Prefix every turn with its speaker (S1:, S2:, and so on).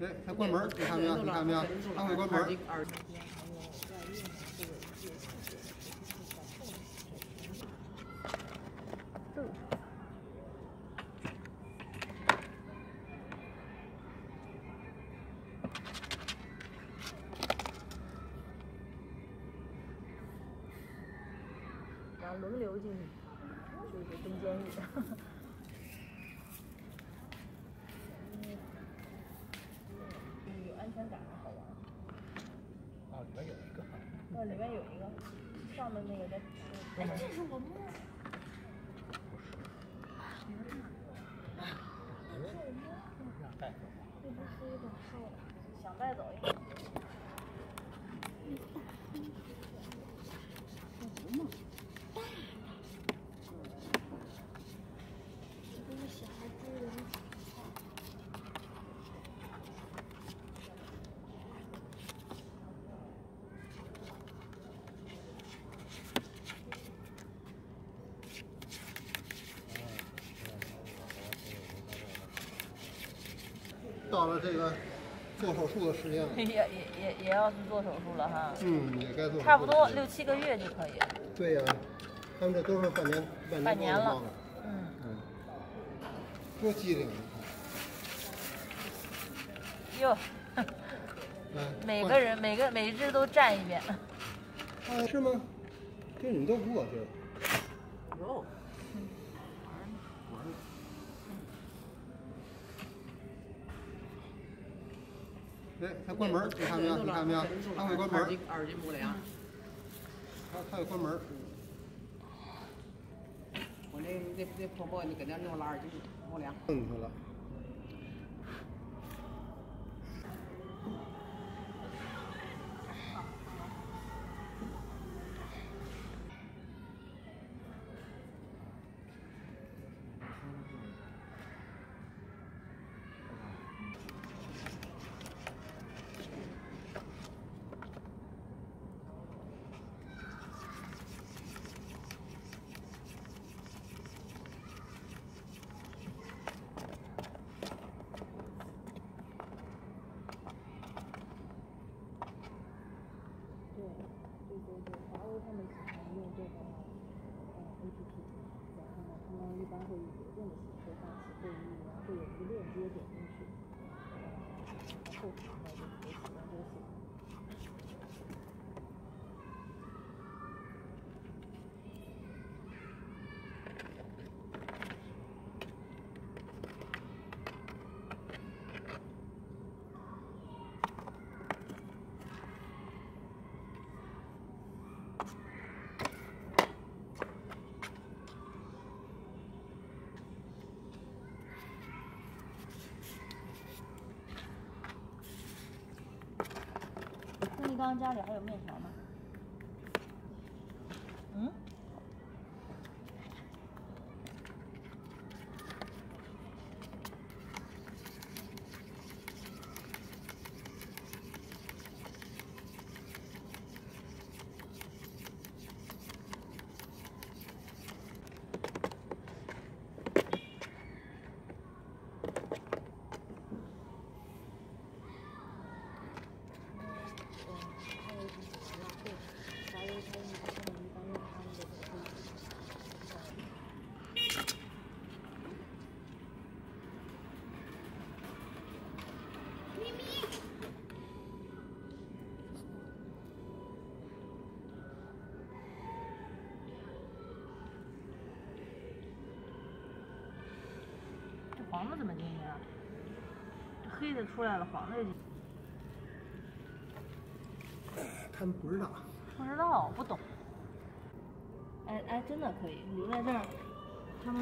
S1: 哎，他关门，你看没有？你看没有？他会关门。
S2: 然后轮流进去，就是蹲监狱。好玩。
S1: 啊，里面有一个。
S2: 那里面有一个，上面那个在。哎，这是我摸。不是。让带走。这不是一种兽想带走一个。
S1: 到了这个做手术的时间了，
S2: 也也也也要去做手术了哈。
S1: 嗯，也该做。
S2: 差不多六七个月就可以。
S1: 对呀，他们这都是半年
S2: 半年
S1: 了。
S2: 嗯
S1: 嗯。多机灵！
S2: 哟，每个人每个每一只都站一遍。
S1: 啊，是吗？这你们都不过去。有。哎，他关门，你看没有？你看没有？他会关门。二斤不两。他他会关门。我那那那婆婆，你搁那弄拉二斤五两。进去了。
S2: papo 刚家里还有面条吗？嗯？黄的怎么进去啊？这黑的出来了，黄的进。
S1: 他们不知道。
S2: 不知道，不懂。哎哎，真的可以留在这儿，他们。